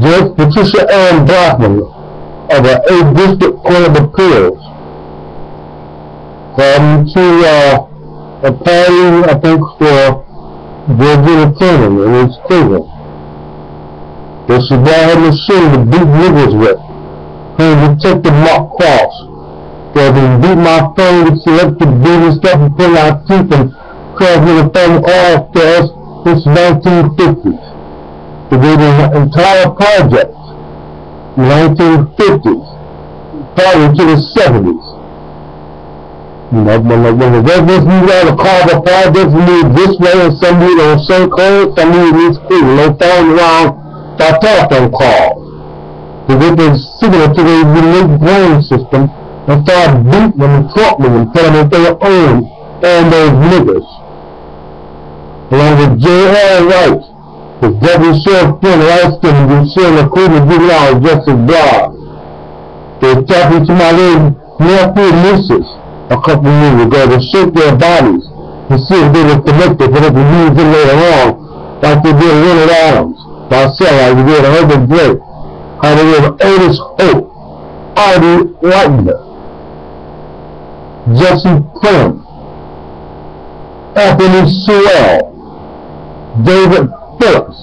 Judge Patricia Ann Blackmon of the 8th District Court of Appeals. According to, uh, a party, I think, for Virginia Cannon in his prison. That she brought her machine to beat niggas with. Her Detective Mark Cross. That he beat my phone with selective beating stuff and pulling out teeth and causing the thumb off to us since 1950s. They did an entire project in 1950s, prior to the 70s. You know, when the, when the residents knew how to carve a project, we need this way, and somebody on sinkhole, somebody needs people, no phone around, by telephone calls. They get the signal to the unique brain system and start beating them and troubling them, telling them they own and those niggas. Along with J.L. Wright, the deputy sheriff Flynn Ralston and Sheriff Cleveland Juvenile Justice Blah. They tapped into my little nephew nieces a couple of years ago to shake their bodies to see if they were connected for they could use them later on, like they did Leonard Adams, Marcel, like they did Herbert Drake, how they did Otis Hope, Artie Whitener, Jesse Clem, Anthony Sowell, David Phillips,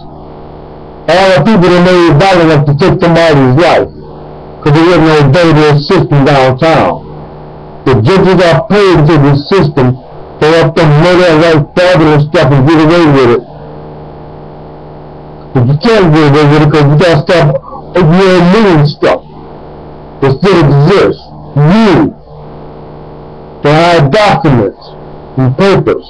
all the people that made bad enough to take somebody's life, because there wasn't no baby system downtown. The judges are paid to the system to let them murder and write fabulous stuff and get away with it. But you can't get away with it because you gotta stop ignoring stuff that still exists. You, to hide documents and papers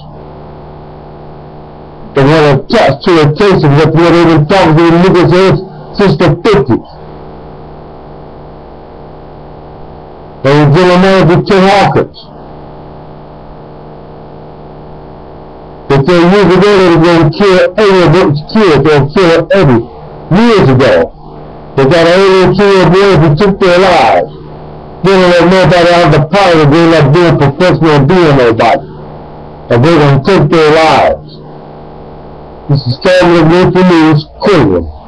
that were attached to a case of what they've been talking to niggas heads since the 50s. They were general manager Tim Hawkins. That they years ago they were going to kill any of those kids or kill Eddie years ago. They got an alien kid boys who took their lives. They don't let nobody out the power of being like being professional and being nobody. And they're going to take their lives. This is Cameron Winfrey News, Cleveland.